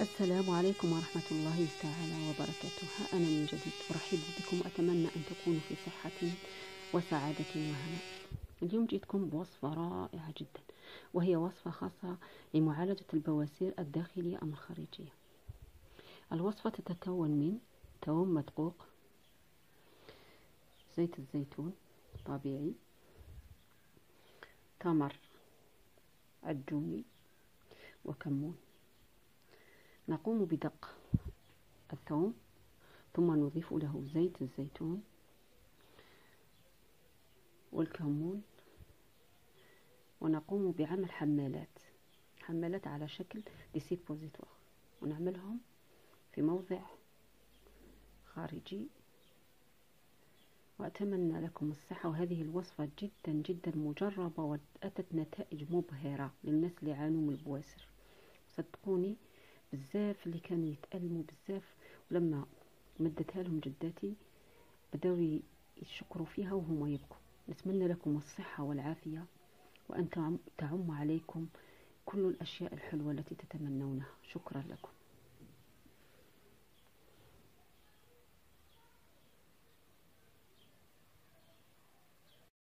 السلام عليكم ورحمة الله تعالى وبركاته. أنا من جديد. أرحب بكم وأتمنى أن تكونوا في صحة وسعادة وهناء اليوم جئتكم بوصفة رائعة جدا وهي وصفة خاصة لمعالجة البواسير الداخلية أم الخارجية. الوصفة تتكون من توم مدقوق زيت الزيتون طبيعي تمر عجوني وكمون. نقوم بدق الثوم ثم نضيف له زيت الزيتون والكمون ونقوم بعمل حمالات حمالات على شكل ديسيبوزيتوار. ونعملهم في موضع خارجي. وأتمنى لكم الصحة. وهذه الوصفة جدا جدا مجربة وأتت نتائج مبهرة للناس اللي يعانوا من البواسر. صدقوني بزاف اللي كانوا يتألموا بزاف ولما مدتها لهم جداتي بداو يشكروا فيها وهما يبكوا. نتمنى لكم الصحة والعافية وأن تعم عليكم كل الأشياء الحلوة التي تتمنونها. شكرا لكم.